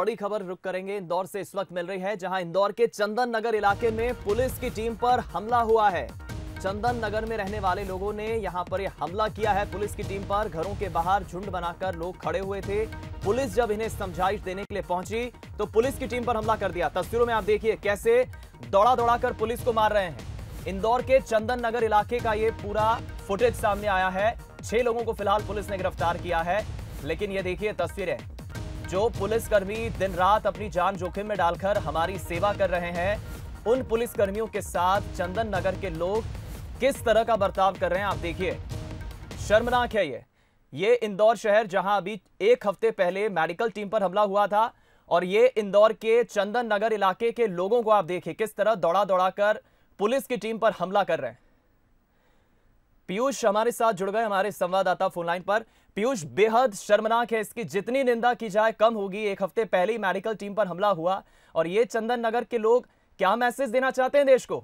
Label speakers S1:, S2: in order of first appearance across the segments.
S1: बड़ी खबर रुक करेंगे इंदौर से। इस वक्त मिल रही है जहाँ इंदौर के चंदन नगर इलाके में पुलिस की टीम पर हमला हुआ है। चंदन नगर में रहने वाले लोगों ने यहाँ पर यह हमला किया है। पुलिस की टीम पर घरों के बाहर झुंड बनाकर लोग खड़े हुए थे। पुलिस जब इन्हें समझाइश देने के लिए पहुँची तो पुलिस की टीम पर हमला कर दिया। तस्वीरों में आप देखिए कैसे दौड़ा दौड़ा कर पुलिस को मार रहे हैं। इंदौर के चंदन नगर इलाके का ये पूरा फुटेज सामने आया है। छह लोगों को फ़िलहाल पुलिस ने गिरफ़्तार किया है। लेकिन ये देखिए तस्वीरें। जो पुलिसकर्मी दिन रात अपनी जान जोखिम में डालकर हमारी सेवा कर रहे हैं, उन पुलिसकर्मियों के साथ चंदन नगर के लोग किस तरह का बर्ताव कर रहे हैं, आप देखिए। शर्मनाक है ये। ये इंदौर शहर, जहाँ अभी एक हफ़्ते पहले मेडिकल टीम पर हमला हुआ था, और ये इंदौर के चंदन नगर इलाके के लोगों को आप देखिए, किस तरह दौड़ा दौड़ा कर पुलिस की टीम पर हमला कर रहे हैं। पीयूष हमारे साथ जुड़ गए हमारे संवाददाता फोनलाइन पर। पीयूष बेहद शर्मनाक है इसकी। जितनी निंदा की जाए कम होगी। एक हफ़्ते पहले ही मेडिकल टीम पर हमला हुआ। और ये चंदन नगर के लोग क्या मैसेज देना चाहते हैं देश को?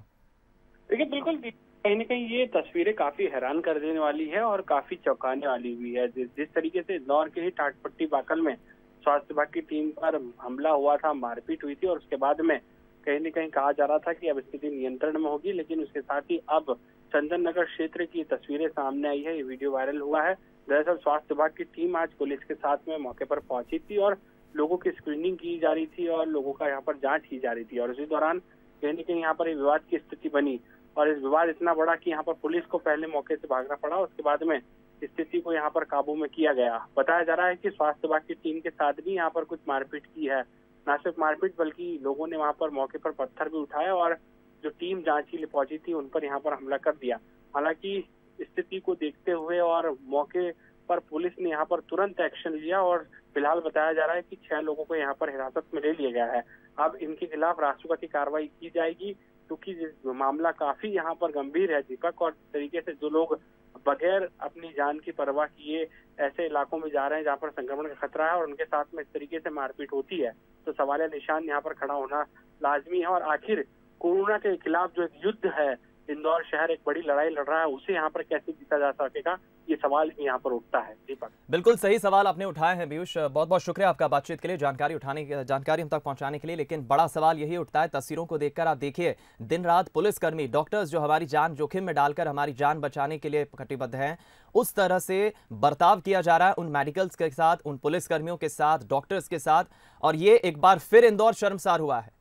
S2: देखिए बिल्कुल कहीं ना कहीं ये तस्वीरें काफ़ी हैरान कर देने वाली है और काफ़ी चौंकाने वाली भी है। जिस, तरीके से इंदौर के ही टाटपट्टी बाकल में स्वास्थ्य विभाग की टीम पर हमला हुआ था मारपीट हुई थी और उसके बाद में कहीं न कहीं कहा जा रहा था कि अब स्थिति नियंत्रण में होगी। लेकिन उसके साथ ही अब चंदन नगर क्षेत्र की तस्वीरें सामने आई है। ये वीडियो वायरल हुआ है। दरअसल स्वास्थ्य विभाग की टीम आज पुलिस के साथ में मौके पर पहुँची थी और लोगों की स्क्रीनिंग की जा रही थी और लोगों का यहाँ पर जाँच की जा रही थी। और इसी दौरान कहीं न कहीं यहाँ पर विवाद की स्थिति बनी और इस विवाद इतना बड़ा कि यहाँ पर पुलिस को पहले मौके से भागना पड़ा। उसके बाद में स्थिति को यहाँ पर काबू में किया गया। बताया जा रहा है कि स्वास्थ्य विभाग की टीम के साथ भी यहाँ पर कुछ मारपीट की है। न सिर्फ़ मारपीट बल्कि लोगों ने वहाँ पर मौके पर पत्थर भी उठाया और जो टीम जाँच के लिए पहुँची थी, उन पर यहाँ पर हमला कर दिया। हालाँकि स्थिति को देखते हुए और मौके पर पुलिस ने यहाँ पर तुरंत एक्शन लिया और फ़िलहाल बताया जा रहा है कि छह लोगों को यहाँ पर हिरासत में ले लिया गया है। अब इनके खिलाफ राष्ट्रपति की कार्रवाई की जाएगी, क्योंकि मामला काफ़ी यहाँ पर गंभीर है दीपक, और तरीके से जो लोग बगैर अपनी जान की परवाह किए ऐसे इलाकों में जा रहे हैं जहाँ पर संक्रमण का खतरा है और उनके साथ में इस तरीके से मारपीट होती है तो सवाल निशान यहाँ पर खड़ा होना लाजमी है। और आखिर कोरोना के खिलाफ जो एक युद्ध है इंदौर शहर एक बड़ी लड़ाई लड़ रहा है, उसे यहाँ पर कैसे जीता जा सकेगा? ये सवाल यहाँ पर उठता है। दीपक।
S1: बिल्कुल सही सवाल आपने उठाए हैं, पीयूष। बहुत बहुत शुक्रिया आपका बातचीत के लिए, जानकारी उठाने, जानकारी हम तक पहुँचाने के लिए। लेकिन बड़ा सवाल यही उठता है, तस्वीरों को देखकर आप देखिए दिन रात पुलिसकर्मी, डॉक्टर्स जो हमारी जान जोखिम में डालकर हमारी जान बचाने के लिए कटिबद्ध हैं, उस तरह से बर्ताव किया जा रहा है उन मेडिकल्स के साथ, उन पुलिसकर्मियों के साथ, डॉक्टर्स के साथ। और ये एक बार फिर इंदौर शर्मसार हुआ है।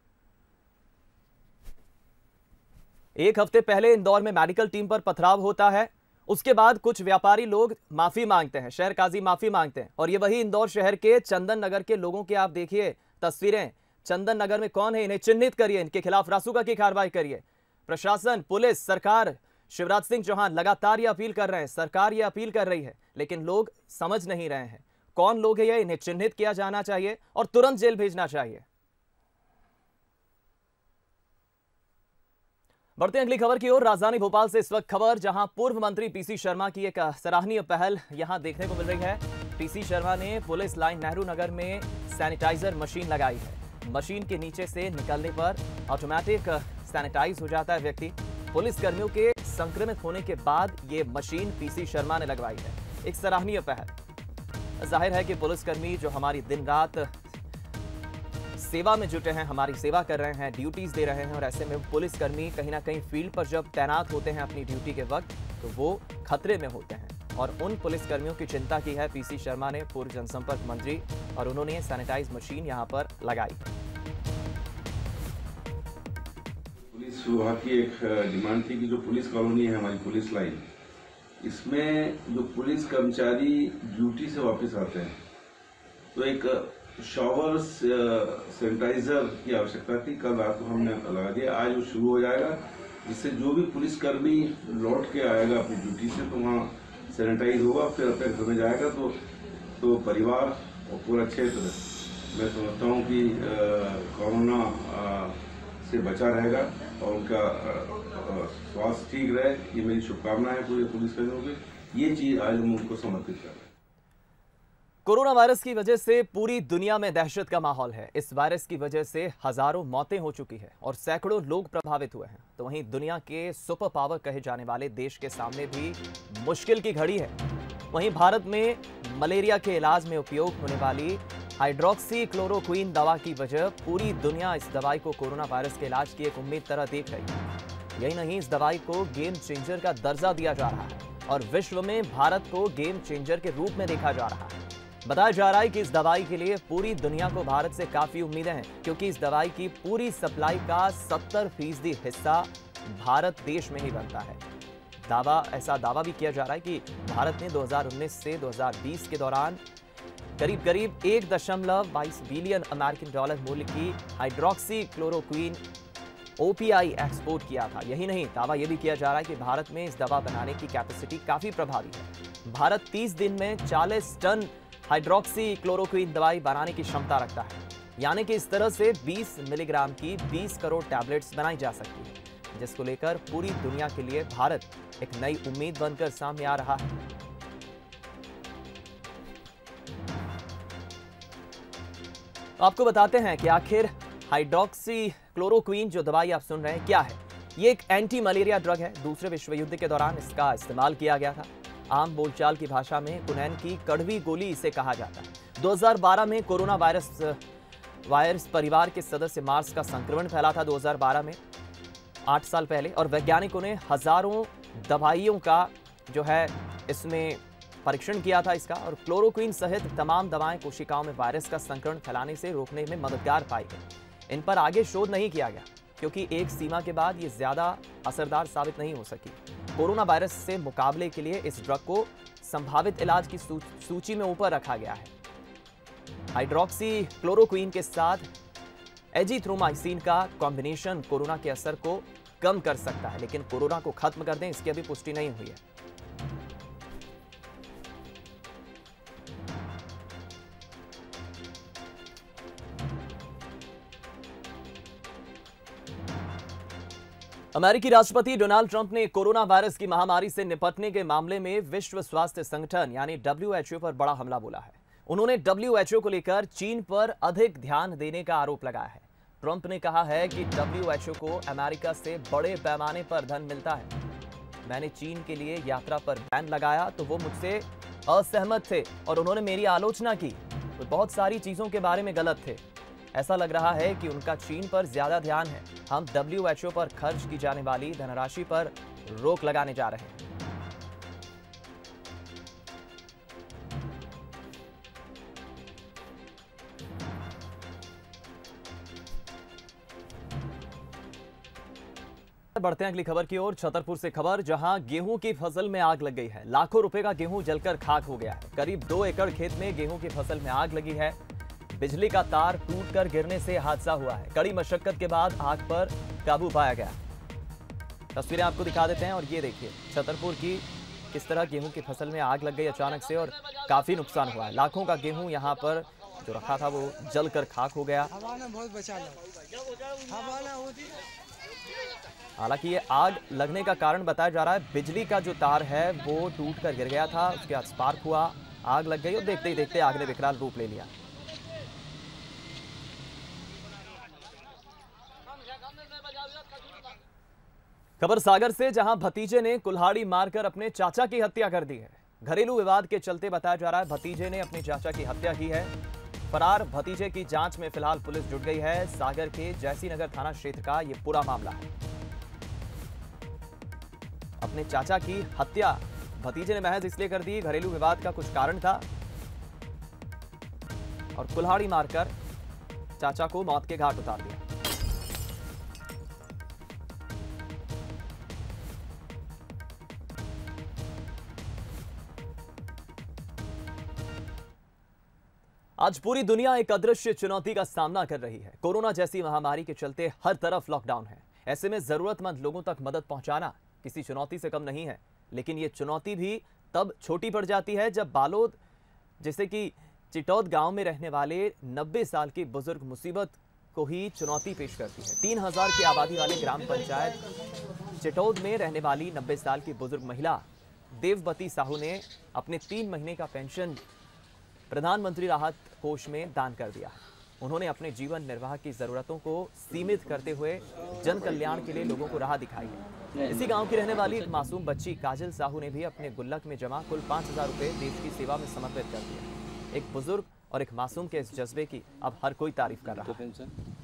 S1: एक हफ़्ते पहले इंदौर में मेडिकल टीम पर पथराव होता है। उसके बाद कुछ व्यापारी लोग माफ़ी मांगते हैं, शहर काजी माफ़ी मांगते हैं। और ये वही इंदौर शहर के चंदन नगर के लोगों के आप देखिए तस्वीरें। चंदन नगर में कौन है? इन्हें चिन्हित करिए, इनके खिलाफ रासुका की कार्रवाई करिए। प्रशासन, पुलिस, सरकार, शिवराज सिंह चौहान लगातार ये अपील कर रहे हैं, सरकार ये अपील कर रही है, लेकिन लोग समझ नहीं रहे हैं। कौन लोग है ये? इन्हें चिन्हित किया जाना चाहिए और तुरंत जेल भेजना चाहिए। बढ़ते हैं अगली खबर की ओर। राजधानी भोपाल से इस वक्त खबर, जहाँ पूर्व मंत्री पीसी शर्मा की एक सराहनीय पहल यहाँ देखने को मिल रही है। पीसी शर्मा ने पुलिस लाइन नेहरू नगर में सैनिटाइजर मशीन लगाई है। मशीन के नीचे से निकलने पर ऑटोमेटिक सैनिटाइज हो जाता है व्यक्ति। पुलिस कर्मियों के संक्रमित होने के बाद ये मशीन पीसी शर्मा ने लगवाई है। एक सराहनीय पहल। ज़ाहिर है कि पुलिसकर्मी जो हमारी दिन रात सेवा में जुटे हैं, हमारी सेवा कर रहे हैं ड्यूटीज़ दे रहे हैं और ऐसे में पुलिसकर्मी कहीं ना कहीं फ़ील्ड पर जब तैनात होते हैं अपनी ड्यूटी के वक्त तो वो खतरे में होते हैं। और उन पुलिसकर्मियों की चिंता की है पीसी शर्मा ने पूर्व जनसंपर्क मंत्री और उन्होंने सैनिटाइज मशीन यहाँ पर लगाई।
S3: पुलिस विभाग की एक डिमांड थी कि जो पुलिस कॉलोनी है हमारी पुलिस लाइन, इसमें जो पुलिस कर्मचारी ड्यूटी से वापस आते हैं तो एक शॉवर सैनिटाइजर की आवश्यकता थी, कल रात को हमने लगा दिया। आज वो शुरू हो जाएगा, जिससे जो भी पुलिसकर्मी लौट के आएगा अपनी ड्यूटी से तो वहाँ सैनिटाइज होगा, फिर अपने घर में जाएगा तो तो परिवार और पूरा क्षेत्र, मैं समझता हूँ कि कोरोना से बचा रहेगा और उनका स्वास्थ्य ठीक रहे, ये मेरी शुभकामनाएँ पूरे पुलिसकर्मियों की। ये चीज़ आज हम उनको समर्पित कर रहे हैं।
S1: कोरोना वायरस की वजह से पूरी दुनिया में दहशत का माहौल है। इस वायरस की वजह से हज़ारों मौतें हो चुकी है और सैकड़ों लोग प्रभावित हुए हैं। तो वहीं दुनिया के सुपर पावर कहे जाने वाले देश के सामने भी मुश्किल की घड़ी है। वहीं भारत में मलेरिया के इलाज में उपयोग होने वाली हाइड्रोक्सी क्लोरोक्वीन दवा की वजह पूरी दुनिया इस दवाई को कोरोना वायरस के इलाज की एक उम्मीद तरह देख रही है। यही नहीं, इस दवाई को गेम चेंजर का दर्जा दिया जा रहा है और विश्व में भारत को गेम चेंजर के रूप में देखा जा रहा है। बताया जा रहा है कि इस दवाई के लिए पूरी दुनिया को भारत से काफ़ी उम्मीदें हैं, क्योंकि इस दवाई की पूरी सप्लाई का 70 फ़ीसदी हिस्सा भारत देश में ही बनता है। दावा, ऐसा दावा भी किया जा रहा है कि भारत ने 2019 से 2020 के दौरान करीब करीब एक दशमलव बाईस बिलियन अमेरिकन डॉलर मूल्य की हाइड्रोक्सी क्लोरोक्वीन ओपीआई एक्सपोर्ट किया था। यही नहीं, दावा यह भी किया जा रहा है कि भारत में इस दवा बनाने की कैपेसिटी काफ़ी प्रभावी है। भारत 30 दिन में 40 टन हाइड्रोक्सी क्लोरोक्वीन दवाई बनाने की क्षमता रखता है। यानी कि इस तरह से 20 मिलीग्राम की 20 करोड़ टैबलेट्स बनाई जा सकती है, जिसको लेकर पूरी दुनिया के लिए भारत एक नई उम्मीद बनकर सामने आ रहा है। आपको बताते हैं कि आखिर हाइड्रोक्सी क्लोरोक्वीन जो दवाई आप सुन रहे हैं क्या है? ये एक एंटी मलेरिया ड्रग है। दूसरे विश्व युद्ध के दौरान इसका इस्तेमाल किया गया था। आम बोलचाल की भाषा में कुनैन की कड़वी गोली इसे कहा जाता है। 2012 में कोरोना वायरस वायरस परिवार के सदस्य मार्स का संक्रमण फैला था 2012 में। आठ साल पहले और वैज्ञानिकों ने हज़ारों दवाइयों का जो है इसमें परीक्षण किया था इसका और क्लोरोक्वीन सहित तमाम दवाएँ कोशिकाओं में वायरस का संक्रमण फैलाने से रोकने में मददगार पाई गई। इन पर आगे शोध नहीं किया गया, क्योंकि एक सीमा के बाद ये ज़्यादा असरदार साबित नहीं हो सकी। कोरोना वायरस से मुकाबले के लिए इस ड्रग को संभावित इलाज की सूची में ऊपर रखा गया है। हाइड्रोक्सी क्लोरोक्वीन के साथ एजीथ्रोमाइसिन का कॉम्बिनेशन कोरोना के असर को कम कर सकता है, लेकिन कोरोना को खत्म कर दें, इसकी अभी पुष्टि नहीं हुई है। अमेरिकी राष्ट्रपति डोनाल्ड ट्रंप ने कोरोना वायरस की महामारी से निपटने के मामले में विश्व स्वास्थ्य संगठन, यानी डब्ल्यूएचओ पर बड़ा हमला बोला है। उन्होंने डब्ल्यूएचओ को लेकर चीन पर अधिक ध्यान देने का आरोप लगाया है। ट्रंप ने कहा है कि डब्ल्यूएचओ को अमेरिका से बड़े पैमाने पर धन मिलता है। मैंने चीन के लिए यात्रा पर बैन लगाया तो वो मुझसे असहमत थे और उन्होंने मेरी आलोचना की। तो बहुत सारी चीज़ों के बारे में गलत थे। ऐसा लग रहा है कि उनका चीन पर ज़्यादा ध्यान है। हम डब्ल्यू पर खर्च की जाने वाली धनराशि पर रोक लगाने जा रहे हैं। बढ़ते हैं अगली खबर की ओर, छतरपुर से खबर, जहाँ गेहूँ की फ़सल में आग लग गई है। लाखों रुपए का गेहूँ जलकर खाक हो गया है। करीब दो एकड़ खेत में गेहूँ की फ़सल में आग लगी है। बिजली का तार टूटकर गिरने से हादसा हुआ है। कड़ी मशक्कत के बाद आग पर काबू पाया गया। तस्वीरें आपको दिखा देते हैं और ये देखिए छतरपुर की किस तरह गेहूँ की फ़सल में आग लग गई अचानक से और काफ़ी नुकसान हुआ है। लाखों का गेहूँ यहाँ पर जो रखा था वो जल कर खाक हो गया। हालाँकि ये आग लगने का कारण बताया जा रहा है। बिजली का जो तार है वो टूट कर गिर गया था उसके बाद स्पार्क हुआ आग लग गई और देखते ही देखते आग ने विकराल रूप ले लिया। खबर सागर से, जहाँ भतीजे ने कुल्हाड़ी मारकर अपने चाचा की हत्या कर दी है। घरेलू विवाद के चलते बताया जा रहा है, भतीजे ने अपने चाचा की हत्या की है। फरार भतीजे की जाँच में फ़िलहाल पुलिस जुट गई है। सागर के जैसी नगर थाना क्षेत्र का यह पूरा मामला है। अपने चाचा की हत्या भतीजे ने महज इसलिए कर दी, घरेलू विवाद का कुछ कारण था और कुल्हाड़ी मारकर चाचा को मौत के घाट उतार दिया। आज पूरी दुनिया एक अदृश्य चुनौती का सामना कर रही है। कोरोना जैसी महामारी के चलते हर तरफ़ लॉकडाउन है। ऐसे में जरूरतमंद लोगों तक मदद पहुंचाना किसी चुनौती से कम नहीं है। लेकिन ये चुनौती भी तब छोटी पड़ जाती है जब बालोद, जैसे कि चिटौद गाँव में रहने वाले 90 साल की बुज़ुर्ग मुसीबत को ही चुनौती पेश करती है। तीन हज़ार की आबादी वाले ग्राम पंचायत चिटौद में रहने वाली 90 साल की बुज़ुर्ग महिला देववती साहू ने अपने तीन महीने का पेंशन प्रधानमंत्री राहत कोष में दान कर दिया। उन्होंने अपने जीवन निर्वाह की जरूरतों को सीमित करते हुए जन कल्याण के लिए लोगों को राह दिखाई है। इसी गाँव की रहने वाली एक मासूम बच्ची काजल साहू ने भी अपने गुल्लक में जमा कुल पाँच हज़ार रूपए देश की सेवा में समर्पित कर दिया एक बुज़ुर्ग और एक मासूम के इस जज्बे की अब हर कोई तारीफ़ कर रहा है।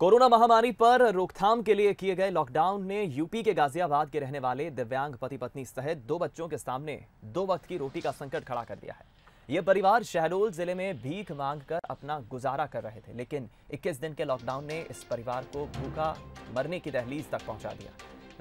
S1: कोरोना महामारी पर रोकथाम के लिए किए गए लॉकडाउन ने यूपी के गाजियाबाद के रहने वाले दिव्यांग पति पत्नी सहित दो बच्चों के सामने दो वक्त की रोटी का संकट खड़ा कर दिया है। यह परिवार शहडोल ज़िले में भीख मांग कर अपना गुजारा कर रहे थे, लेकिन 21 दिन के लॉकडाउन ने इस परिवार को भूखा मरने की दहलीज तक पहुँचा दिया।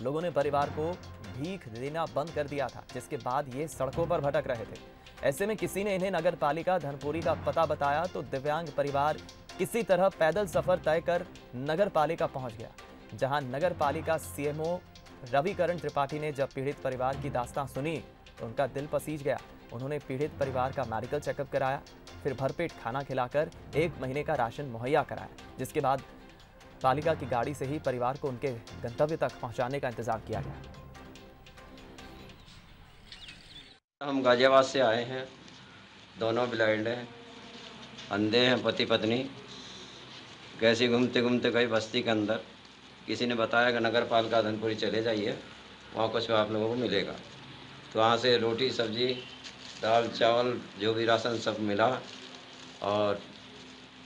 S1: लोगों ने परिवार को भीख देना बंद कर दिया था, जिसके बाद ये सड़कों पर भटक रहे थे। ऐसे में किसी ने इन्हें नगर पालिका धनपुरी का पता बताया तो दिव्यांग परिवार किसी तरह पैदल सफ़र तय कर नगर पालिका पहुँच गया, जहाँ नगर पालिका सीएमओ रविकरण त्रिपाठी ने जब पीड़ित परिवार की दास्तां सुनी तो उनका दिल पसीज गया। उन्होंने पीड़ित परिवार का मेडिकल चेकअप कराया, फिर भरपेट खाना खिलाकर एक महीने का राशन मुहैया कराया, जिसके बाद पालिका की गाड़ी से ही परिवार को उनके गंतव्य तक पहुँचाने का इंतज़ाम किया गया।
S4: हम गाजियाबाद से आए हैं। दोनों ब्लाइंड हैं। अंधे हैं पति पत्नी। कैसे घूमते घूमते गए बस्ती के अंदर। किसी ने बताया कि नगर पालिका धनपुरी चले जाइए। वहाँ कुछ आप लोगों को मिलेगा। तो वहाँ से रोटी, सब्ज़ी, दाल, चावल, जो भी राशन सब मिला और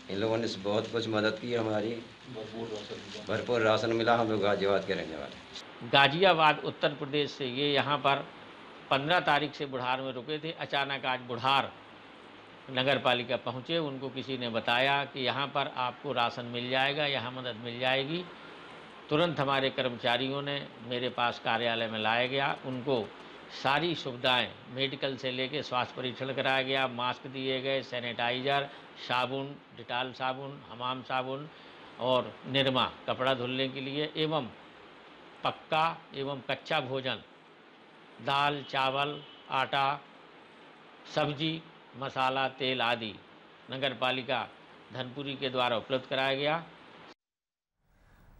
S4: इन लोगों ने बहुत कुछ मदद की हमारी। भरपूर राशन मिला। हम लोग गाजियाबाद के रहने वाले
S5: गाजियाबाद उत्तर प्रदेश से ये यहाँ पर पंद्रह तारीख से बुढ़ार में रुके थे। अचानक आज बुढ़ार नगर पालिका पहुँचे उनको किसी ने बताया कि यहाँ पर आपको राशन मिल जाएगा यहाँ मदद मिल जाएगी। तुरंत हमारे कर्मचारियों ने मेरे पास कार्यालय में लाया गया। उनको सारी सुविधाएँ मेडिकल से लेके स्वास्थ्य परीक्षण कराया गया मास्क दिए गए सैनिटाइजर साबुन, डिटाल साबुन, हमाम साबुन और निरमा कपड़ा धुलने के लिए एवं पक्का एवं कच्चा भोजन, दाल, चावल, आटा, सब्ज़ी, मसाला, तेल आदि नगर पालिका धनपुरी के द्वारा उपलब्ध कराया गया।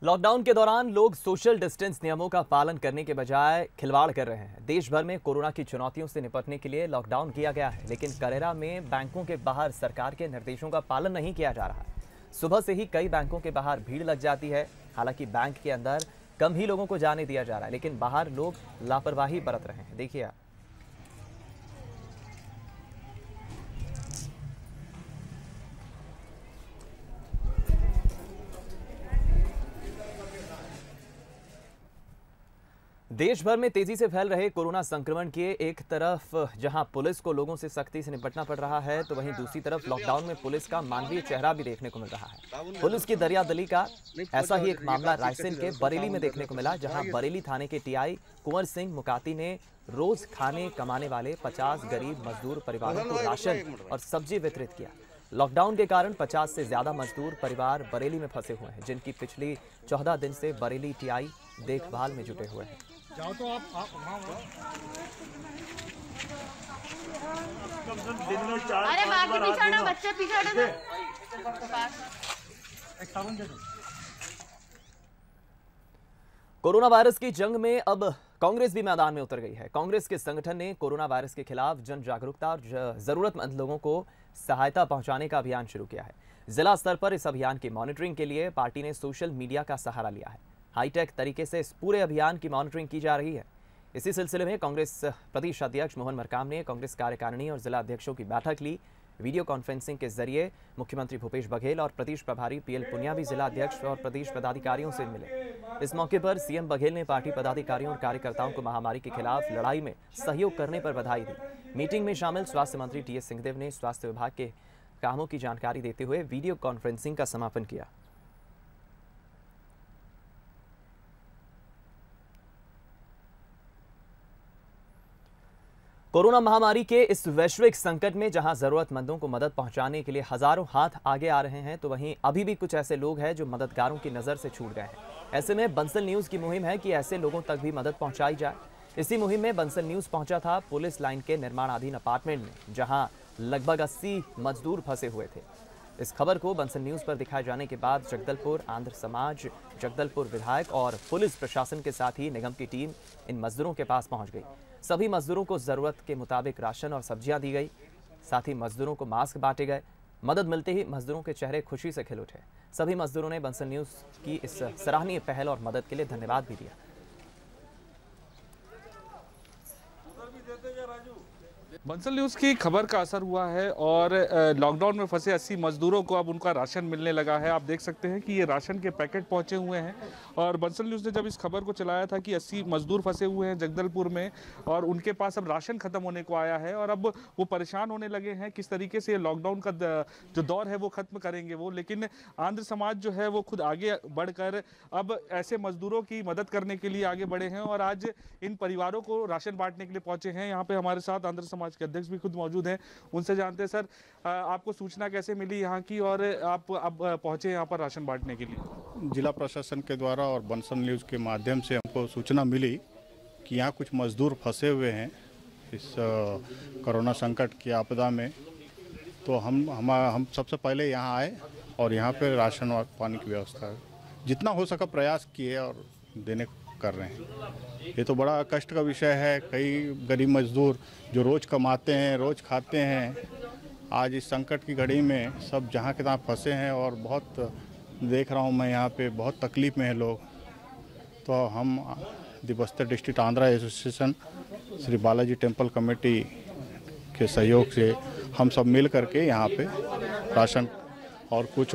S1: लॉकडाउन के दौरान लोग सोशल डिस्टेंस नियमों का पालन करने के बजाय खिलवाड़ कर रहे हैं। देश भर में कोरोना की चुनौतियों से निपटने के लिए लॉकडाउन किया गया है, लेकिन करेरा में बैंकों के बाहर सरकार के निर्देशों का पालन नहीं किया जा रहा। है सुबह से ही कई बैंकों के बाहर भीड़ लग जाती है। हालाँकि बैंक के अंदर कम ही लोगों को जाने दिया जा रहा है, लेकिन बाहर लोग लापरवाही बरत रहे हैं। देखिए आप। देश भर में तेज़ी से फैल रहे कोरोना संक्रमण के एक तरफ़, जहाँ पुलिस को लोगों से सख्ती से निपटना पड़ रहा है तो वहीं दूसरी तरफ़ लॉकडाउन में पुलिस का मानवीय चेहरा भी देखने को मिल रहा है। पुलिस की दरियादली का ऐसा ही एक मामला रायसेन के बरेली में देखने को मिला, जहाँ बरेली थाने के टीआई कुंवर सिंह मुकाती ने रोज खाने कमाने वाले 50 गरीब मजदूर परिवारों को राशन और सब्ज़ी वितरित किया। लॉकडाउन के कारण 50 से ज़्यादा मजदूर परिवार बरेली में फंसे हुए हैं, जिनकी पिछली 14 दिन से बरेली टीआई देखभाल में जुटे हुए हैं। जाओ तो आप, आप अरे बाकी पीछे बच्चे पीछे कोरोना वायरस की जंग में अब कांग्रेस भी मैदान में उतर गई है। कांग्रेस के संगठन ने कोरोना वायरस के खिलाफ जन जागरूकता और जरूरतमंद लोगों को सहायता पहुँचाने का अभियान शुरू किया है। जिला स्तर पर इस अभियान की मॉनिटरिंग के लिए पार्टी ने सोशल मीडिया का सहारा लिया है। हाईटेक तरीके से इस पूरे अभियान की मॉनिटरिंग की जा रही है। इसी सिलसिले में कांग्रेस प्रदेश अध्यक्ष मोहन मरकाम ने कांग्रेस कार्यकारिणी और जिला अध्यक्षों की बैठक ली। वीडियो कॉन्फ्रेंसिंग के ज़रिए मुख्यमंत्री भूपेश बघेल और प्रदेश प्रभारी पीएल पुनिया भी जिला अध्यक्ष और प्रदेश पदाधिकारियों से मिले। इस मौके पर सीएम बघेल ने पार्टी पदाधिकारियों और कार्यकर्ताओं को महामारी के खिलाफ लड़ाई में सहयोग करने पर बधाई दी। मीटिंग में शामिल स्वास्थ्य मंत्री टी एस सिंहदेव ने स्वास्थ्य विभाग के कामों की जानकारी देते हुए वीडियो कॉन्फ्रेंसिंग का समापन किया। कोरोना महामारी के इस वैश्विक संकट में जहाँ जरूरतमंदों को मदद पहुँचाने के लिए हज़ारों हाथ आगे आ रहे हैं तो वहीं अभी भी कुछ ऐसे लोग हैं जो मददगारों की नज़र से छूट गए हैं। ऐसे में बंसल न्यूज़ की मुहिम है कि ऐसे लोगों तक भी मदद पहुंचाई जाए। इसी मुहिम में बंसल न्यूज़ पहुँचा था पुलिस लाइन के निर्माणाधीन अपार्टमेंट में, जहाँ लगभग अस्सी मजदूर फंसे हुए थे। इस खबर को बंसल न्यूज़ पर दिखाए जाने के बाद जगदलपुर, आंध्र समाज, जगदलपुर विधायक और पुलिस प्रशासन के साथ ही निगम की टीम इन मजदूरों के पास पहुँच गई। सभी मजदूरों को ज़रूरत के मुताबिक राशन और सब्ज़ियाँ दी गई। साथ ही मजदूरों को मास्क बांटे गए। मदद मिलते ही मजदूरों के चेहरे खुशी से खिल उठे। सभी मजदूरों ने बंसल न्यूज़ की इस सराहनीय पहल और मदद के लिए धन्यवाद भी दिया।
S6: बंसल न्यूज़ की खबर का असर हुआ है और लॉकडाउन में फंसे 80 मजदूरों को अब उनका राशन मिलने लगा है। आप देख सकते हैं कि ये राशन के पैकेट पहुँचे हुए हैं और बंसल न्यूज़ ने जब इस खबर को चलाया था कि 80 मजदूर फंसे हुए हैं जगदलपुर में और उनके पास अब राशन खत्म होने को आया है और अब वो परेशान होने लगे हैं किस तरीके से लॉकडाउन का जो दौर है वो ख़त्म करेंगे वो। लेकिन आंध्र समाज जो है वो खुद आगे बढ़कर अब ऐसे मजदूरों की मदद करने के लिए आगे बढ़े हैं और आज इन परिवारों को राशन बांटने के लिए पहुँचे हैं। यहाँ पे हमारे साथ आंध्र समाज समाज के अध्यक्ष भी खुद मौजूद हैं, उनसे जानते हैं, सर आपको सूचना कैसे मिली यहाँ की और आप अब पहुँचे यहाँ पर राशन बांटने के लिए?
S7: जिला प्रशासन के द्वारा और बंसन न्यूज़ के माध्यम से हमको सूचना मिली कि यहाँ कुछ मजदूर फंसे हुए हैं इस कोरोना संकट की आपदा में। तो हम हम हम सबसे पहले यहाँ आए और यहाँ पे राशन और पानी की व्यवस्था, जितना हो सका प्रयास किए और देने कर रहे हैं। ये तो बड़ा कष्ट का विषय है। कई गरीब मजदूर जो रोज़ कमाते हैं, रोज़ खाते हैं, आज इस संकट की घड़ी में सब जहाँ के तहाँ फंसे हैं और बहुत देख रहा हूँ मैं यहाँ पे बहुत तकलीफ़ में है लोग। तो हम दिबस्तर district Andhra association, Shri Balaji temple committee के सहयोग से हम सब मिल करके यहाँ पे राशन और कुछ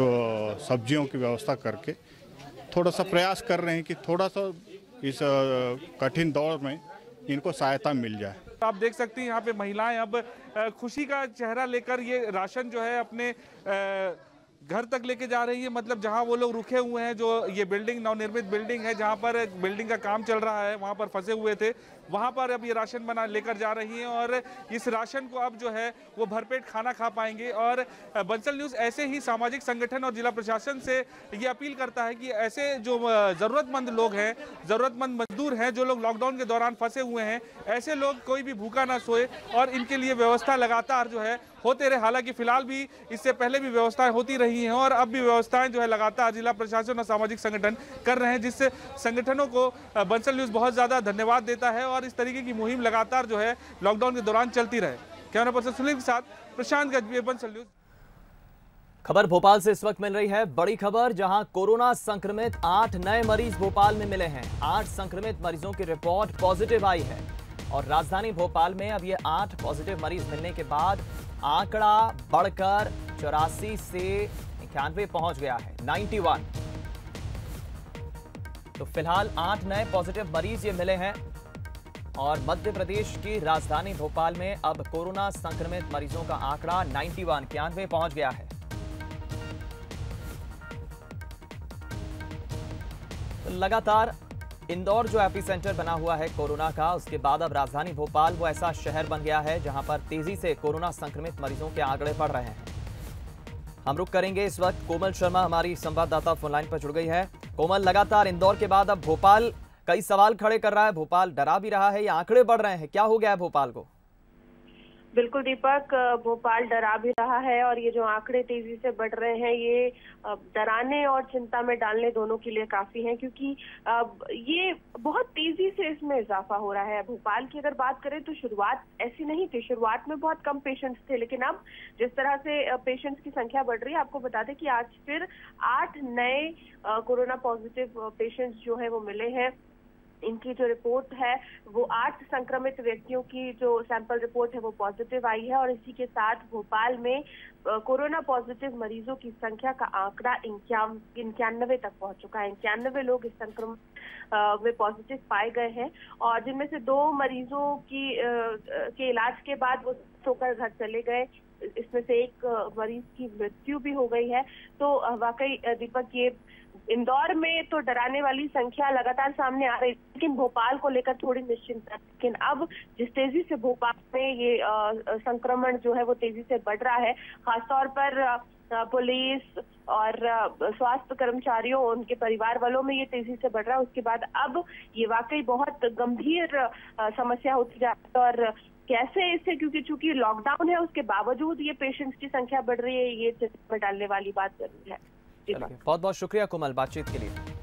S7: सब्जियों की व्यवस्था करके थोड़ा सा प्रयास कर रहे हैं कि थोड़ा सा इस कठिन दौर में इनको सहायता मिल जाए।
S6: आप देख सकते हैं यहाँ पे महिलाएँ अब खुशी का चेहरा लेकर ये राशन जो है अपने घर तक लेके जा रही है मतलब जहाँ वो लोग रुके हुए हैं, जो ये बिल्डिंग, नवनिर्मित बिल्डिंग है, जहाँ पर बिल्डिंग का काम चल रहा है, वहाँ पर फंसे हुए थे। वहाँ पर अब ये राशन बना लेकर जा रही हैं और इस राशन को अब जो है, वो भरपेट खाना खा पाएँगे। और बंसल न्यूज़ ऐसे ही सामाजिक संगठन और जिला प्रशासन से ये अपील करता है कि ऐसे जो ज़रूरतमंद लोग हैं, ज़रूरतमंद मजदूर हैं, जो लोग लॉकडाउन के दौरान फंसे हुए हैं, ऐसे लोग कोई भी भूखा ना सोए और इनके लिए व्यवस्था लगातार जो है होते रहे। हालाँकि फ़िलहाल भी इससे पहले भी व्यवस्थाएँ होती रही हैं और अब भी व्यवस्थाएँ जो है लगातार जिला प्रशासन और सामाजिक संगठन कर रहे हैं, जिससे संगठनों को बंसल न्यूज़ बहुत ज़्यादा धन्यवाद देता है और इस तरीके की मुहिम लगातार जो है लॉकडाउन के दौरान चलती रहे। कैमरा पर्सन सुनील के साथ प्रशांत गजबी बंसल न्यूज़।
S1: खबर भोपाल से इस वक्त मिल रही है। बड़ी खबर, जहाँ कोरोना संक्रमित आठ नए मरीज़ भोपाल में मिले हैं। आठ संक्रमित मरीजों की रिपोर्ट पॉजिटिव आई है। और राजधानी भोपाल में अब ये आठ पॉजिटिव मरीज़ मिलने के बाद आंकड़ा बढ़कर चौरासी से इक्यानवे पहुँच गया है 91 तो फ़िलहाल आठ नए पॉजिटिव मरीज़ ये मिले हैं और मध्य प्रदेश की राजधानी भोपाल में अब कोरोना संक्रमित मरीजों का आंकड़ा 91 इक्यानवे पहुँच गया है। तो लगातार इंदौर जो एपी सेंटर बना हुआ है कोरोना का, उसके बाद अब राजधानी भोपाल वो ऐसा शहर बन गया है जहाँ पर तेज़ी से कोरोना संक्रमित मरीजों के आंकड़े बढ़ रहे हैं। हम रुक करेंगे इस वक्त। कोमल शर्मा हमारी संवाददाता फोनलाइन पर जुड़ गई है। कोमल, लगातार इंदौर के बाद अब भोपाल कई सवाल खड़े कर रहा है। भोपाल डरा भी रहा है, ये आंकड़े बढ़ रहे हैं। क्या हो गया है भोपाल को?
S8: बिल्कुल दीपक भोपाल डरा भी रहा है और ये जो आंकड़े तेज़ी से बढ़ रहे हैं, ये डराने और चिंता में डालने दोनों के लिए काफ़ी हैं क्योंकि ये बहुत तेज़ी से इसमें इजाफा हो रहा है। भोपाल की अगर बात करें तो शुरुआत ऐसी नहीं थी, शुरुआत में बहुत कम पेशेंट्स थे, लेकिन अब जिस तरह से पेशेंट्स की संख्या बढ़ रही है, आपको बता दें कि आज फिर आठ नए कोरोना पॉजिटिव पेशेंट्स जो है वो मिले हैं। इनकी जो रिपोर्ट है, वो आठ संक्रमित व्यक्तियों की जो सैंपल रिपोर्ट है, वो पॉजिटिव आई है और इसी के साथ भोपाल में कोरोना पॉजिटिव मरीजों की संख्या का आंकड़ा इक्यानवे तक पहुँच चुका है। इक्यानवे लोग इस संक्रमण में पॉजिटिव पाए गए हैं और जिनमें से दो मरीजों की के इलाज के बाद वो होकर घर चले गए। इसमें से एक मरीज़ की मृत्यु भी हो गई है। तो वाकई दीपक, ये इंदौर में तो डराने वाली संख्या लगातार सामने आ रही लेकिन भोपाल को लेकर थोड़ी निश्चिंता लेकिन अब जिस तेज़ी से भोपाल में ये संक्रमण जो है वो तेज़ी से बढ़ रहा है, खासतौर पर पुलिस और स्वास्थ्य कर्मचारियों, उनके परिवार वालों में ये तेज़ी से बढ़ रहा है। उसके बाद अब ये वाकई बहुत गंभीर समस्या होती जा रही है और कैसे इससे क्योंकि चूँकि लॉकडाउन है उसके बावजूद ये पेशेंट्स की संख्या बढ़ रही है ये चिंता में डालने वाली बात ज़रूर है।
S1: बहुत बहुत शुक्रिया कोमल बातचीत के लिए।